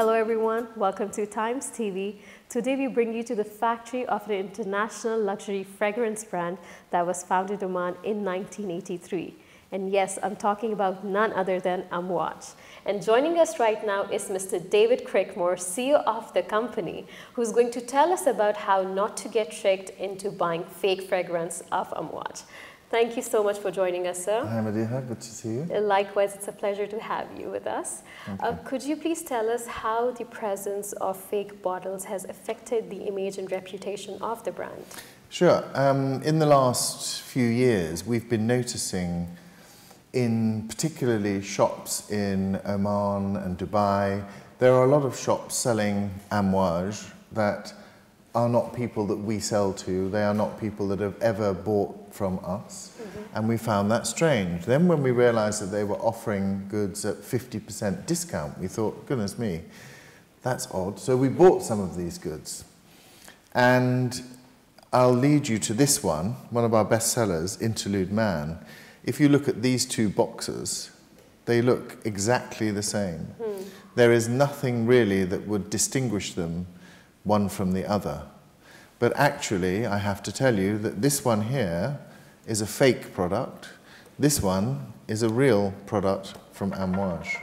Hello everyone, welcome to Times TV. Today we bring you to the factory of an international luxury fragrance brand that was founded in Oman in 1983. And yes, I'm talking about none other than Amouage. And joining us right now is Mr. David Crickmore, CEO of the company, who's going to tell us about how not to get tricked into buying fake fragrance of Amouage. Thank you so much for joining us, sir. Hi, Madiha. Good to see you. Uh, likewise, it's a pleasure to have you with us. Uh, could you please tell us how the presence of fake bottles has affected the image and reputation of the brand? Sure. Um, in the last few years, we've been noticing in particularly shops in Oman and Dubai, there are a lot of shops selling amouage that are not people that we sell to. They are not people that have ever bought from us. Mm -hmm. And we found that strange. Then when we realized that they were offering goods at 50% discount, we thought, goodness me, that's odd. So we bought some of these goods. And I'll lead you to this one, one of our best sellers, Interlude Man. If you look at these two boxes, they look exactly the same. Hmm. There is nothing really that would distinguish them one from the other. But actually, I have to tell you that this one here is a fake product. This one is a real product from Amouage.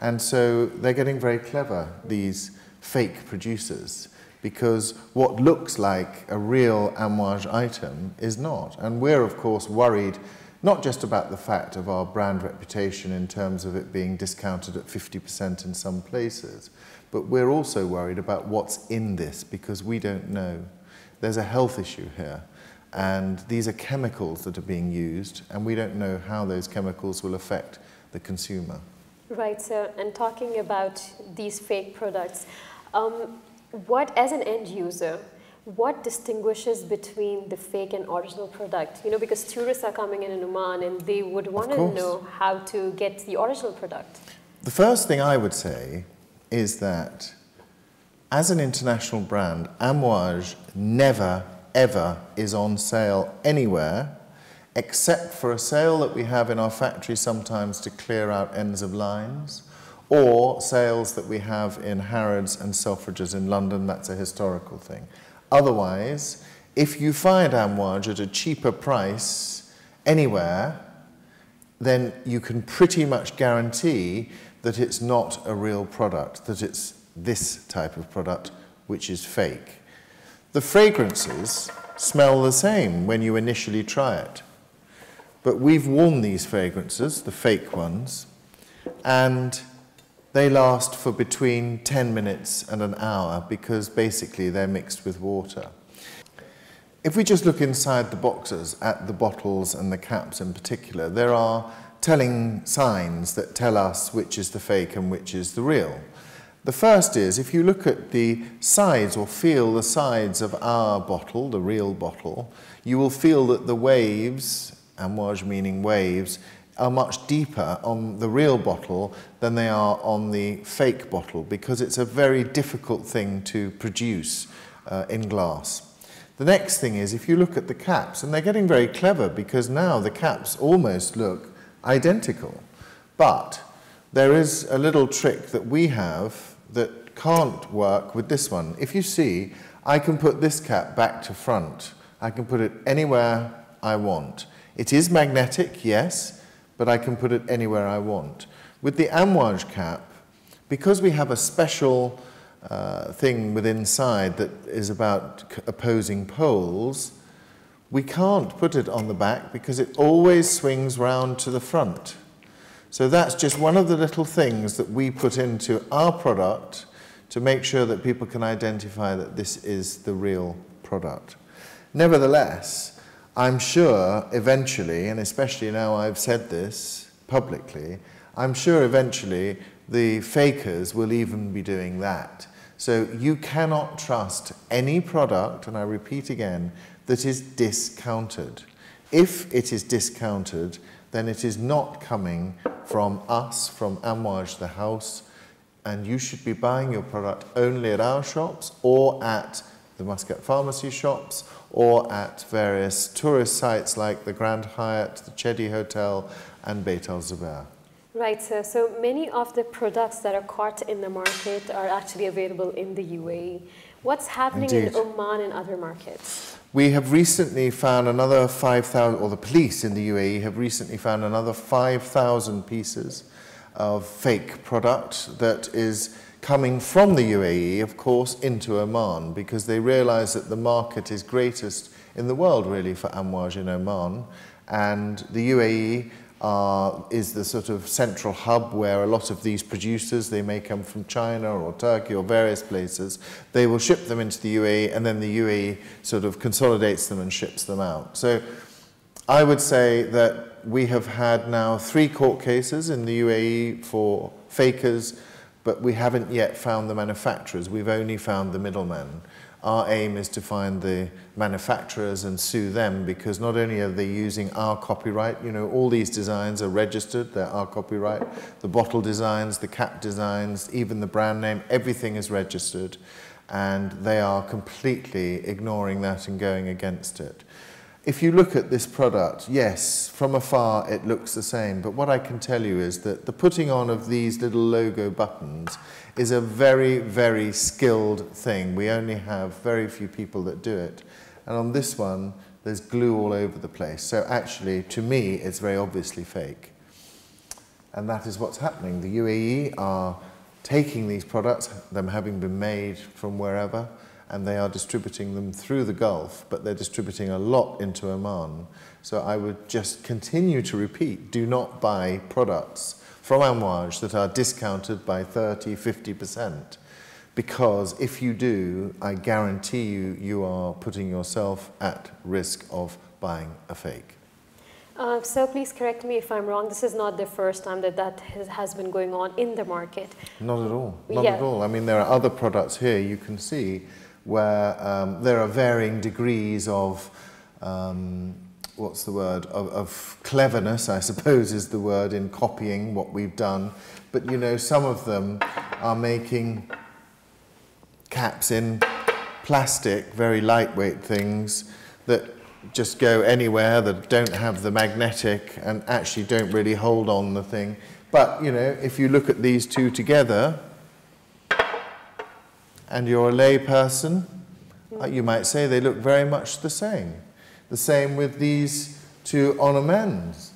And so they're getting very clever, these fake producers, because what looks like a real Amouage item is not. And we're, of course, worried not just about the fact of our brand reputation in terms of it being discounted at 50% in some places, but we're also worried about what's in this because we don't know. There's a health issue here. And these are chemicals that are being used, and we don't know how those chemicals will affect the consumer. Right, so, and talking about these fake products, um, what, as an end user, what distinguishes between the fake and original product? You know, because tourists are coming in in Oman and they would want to know how to get the original product. The first thing I would say is that as an international brand, Amouage never, ever is on sale anywhere except for a sale that we have in our factory sometimes to clear out ends of lines, or sales that we have in Harrods and Selfridges in London, that's a historical thing. Otherwise, if you find Amouage at a cheaper price anywhere, then you can pretty much guarantee that it's not a real product, that it's this type of product which is fake. The fragrances smell the same when you initially try it. But we've worn these fragrances, the fake ones, and they last for between 10 minutes and an hour because basically they're mixed with water. If we just look inside the boxes at the bottles and the caps in particular, there are telling signs that tell us which is the fake and which is the real. The first is if you look at the sides or feel the sides of our bottle, the real bottle, you will feel that the waves, amouage meaning waves, are much deeper on the real bottle than they are on the fake bottle because it's a very difficult thing to produce uh, in glass. The next thing is if you look at the caps, and they're getting very clever because now the caps almost look identical. But there is a little trick that we have that can't work with this one. If you see, I can put this cap back to front. I can put it anywhere I want. It is magnetic, yes, but I can put it anywhere I want. With the Amouage cap, because we have a special uh, thing within inside that is about opposing poles, we can't put it on the back because it always swings round to the front. So that's just one of the little things that we put into our product to make sure that people can identify that this is the real product. Nevertheless, I'm sure eventually, and especially now I've said this publicly, I'm sure eventually the fakers will even be doing that. So you cannot trust any product, and I repeat again, that is discounted. If it is discounted, then it is not coming from us, from Amouage the house, and you should be buying your product only at our shops or at the Muscat Pharmacy shops or at various tourist sites like the Grand Hyatt, the Chedi Hotel and Beit Al Zubair. Right, so, so many of the products that are caught in the market are actually available in the UAE. What's happening Indeed. in Oman and other markets? We have recently found another 5,000, or the police in the UAE have recently found another 5,000 pieces of fake product that is coming from the UAE, of course, into Oman because they realize that the market is greatest in the world, really, for Amouage in Oman. And the UAE uh, is the sort of central hub where a lot of these producers, they may come from China or Turkey or various places, they will ship them into the UAE and then the UAE sort of consolidates them and ships them out. So I would say that we have had now three court cases in the UAE for fakers, but we haven't yet found the manufacturers. We've only found the middlemen. Our aim is to find the manufacturers and sue them because not only are they using our copyright, you know, all these designs are registered, they're our copyright. The bottle designs, the cap designs, even the brand name, everything is registered. And they are completely ignoring that and going against it. If you look at this product, yes, from afar it looks the same, but what I can tell you is that the putting on of these little logo buttons is a very, very skilled thing. We only have very few people that do it. And on this one, there's glue all over the place. So actually, to me, it's very obviously fake. And that is what's happening. The UAE are taking these products, them having been made from wherever, and they are distributing them through the Gulf, but they're distributing a lot into Oman. So I would just continue to repeat, do not buy products from Amouage that are discounted by 30, 50%. Because if you do, I guarantee you, you are putting yourself at risk of buying a fake. Uh, so please correct me if I'm wrong. This is not the first time that that has, has been going on in the market. Not at all. Not yeah. at all. I mean, there are other products here you can see where um, there are varying degrees of, um, what's the word, of, of cleverness, I suppose is the word, in copying what we've done. But you know, some of them are making caps in plastic, very lightweight things that just go anywhere, that don't have the magnetic and actually don't really hold on the thing. But, you know, if you look at these two together, and you're a lay person, uh, you might say they look very much the same. The same with these two ornaments.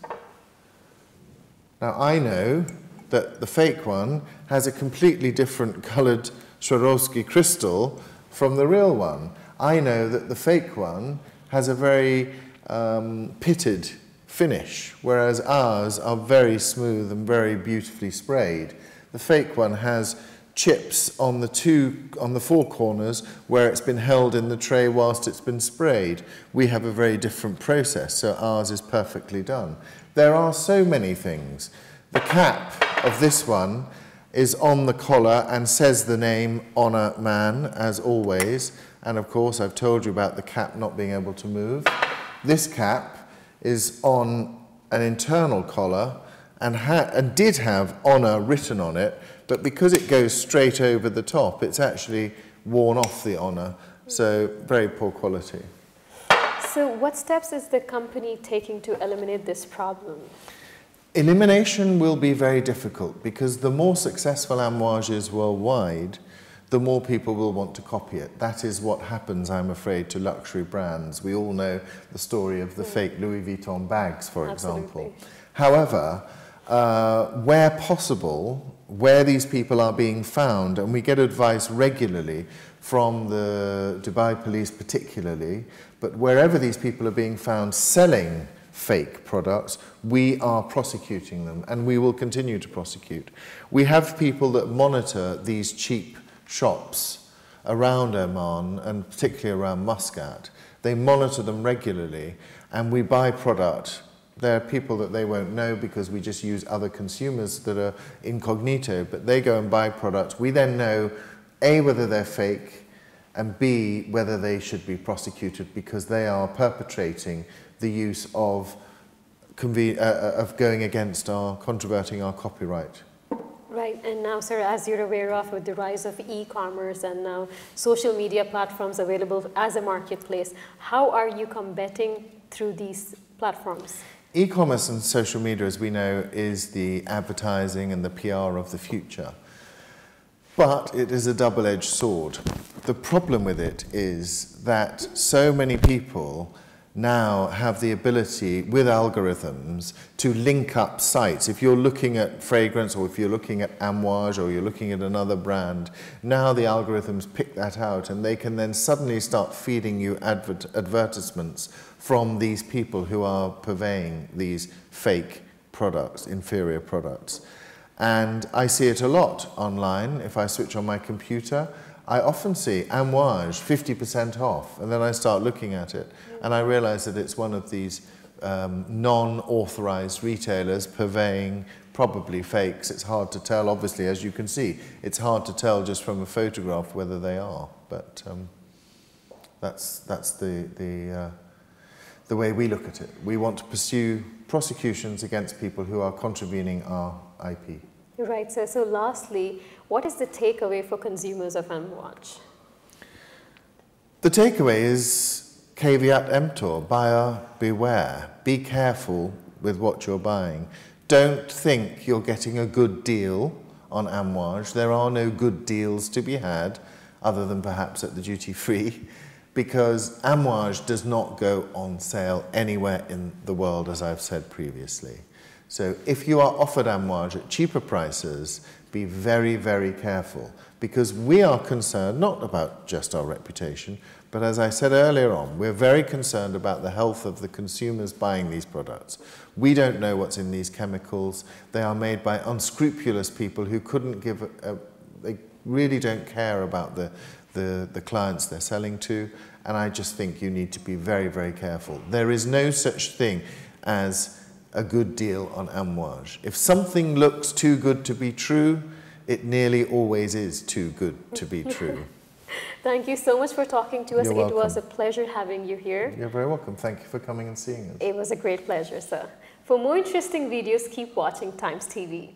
Now I know that the fake one has a completely different coloured Swarovski crystal from the real one. I know that the fake one has a very um, pitted finish, whereas ours are very smooth and very beautifully sprayed. The fake one has chips on the two on the four corners where it's been held in the tray whilst it's been sprayed. We have a very different process, so ours is perfectly done. There are so many things. The cap of this one is on the collar and says the name Honor Man, as always. And of course, I've told you about the cap not being able to move. This cap is on an internal collar and, and did have Honor written on it, but because it goes straight over the top, it's actually worn off the honour. So very poor quality. So what steps is the company taking to eliminate this problem? Elimination will be very difficult because the more successful Amouage is worldwide, the more people will want to copy it. That is what happens, I'm afraid, to luxury brands. We all know the story of the mm. fake Louis Vuitton bags, for Absolutely. example. However, uh, where possible, where these people are being found, and we get advice regularly from the Dubai police particularly, but wherever these people are being found selling fake products, we are prosecuting them, and we will continue to prosecute. We have people that monitor these cheap shops around Oman, and particularly around Muscat. They monitor them regularly, and we buy product there are people that they won't know because we just use other consumers that are incognito, but they go and buy products. We then know A, whether they're fake, and B, whether they should be prosecuted because they are perpetrating the use of, uh, uh, of going against our, controverting our copyright. Right, and now, sir, as you're aware of, with the rise of e-commerce and now social media platforms available as a marketplace, how are you combating through these platforms? E-commerce and social media, as we know, is the advertising and the PR of the future. But it is a double-edged sword. The problem with it is that so many people now have the ability with algorithms to link up sites. If you're looking at fragrance or if you're looking at Amouage or you're looking at another brand, now the algorithms pick that out and they can then suddenly start feeding you advert advertisements from these people who are purveying these fake products, inferior products. And I see it a lot online. If I switch on my computer, I often see Amouage 50% off, and then I start looking at it, and I realize that it's one of these um, non-authorized retailers purveying probably fakes. It's hard to tell, obviously, as you can see. It's hard to tell just from a photograph whether they are, but um, that's, that's the, the, uh, the way we look at it. We want to pursue prosecutions against people who are contravening our IP. Right, sir. So lastly, what is the takeaway for consumers of Amouage? The takeaway is caveat emptor, buyer beware. Be careful with what you're buying. Don't think you're getting a good deal on Amouage. There are no good deals to be had, other than perhaps at the duty free, because Amouage does not go on sale anywhere in the world, as I've said previously. So if you are offered Amouage at cheaper prices, be very, very careful because we are concerned not about just our reputation, but as I said earlier on, we're very concerned about the health of the consumers buying these products. We don't know what's in these chemicals. They are made by unscrupulous people who couldn't give, a, a, they really don't care about the, the, the clients they're selling to. And I just think you need to be very, very careful. There is no such thing as a good deal on Amouage. If something looks too good to be true, it nearly always is too good to be true. Thank you so much for talking to us. You're it welcome. was a pleasure having you here. You're very welcome. Thank you for coming and seeing us. It was a great pleasure, sir. For more interesting videos, keep watching Times TV.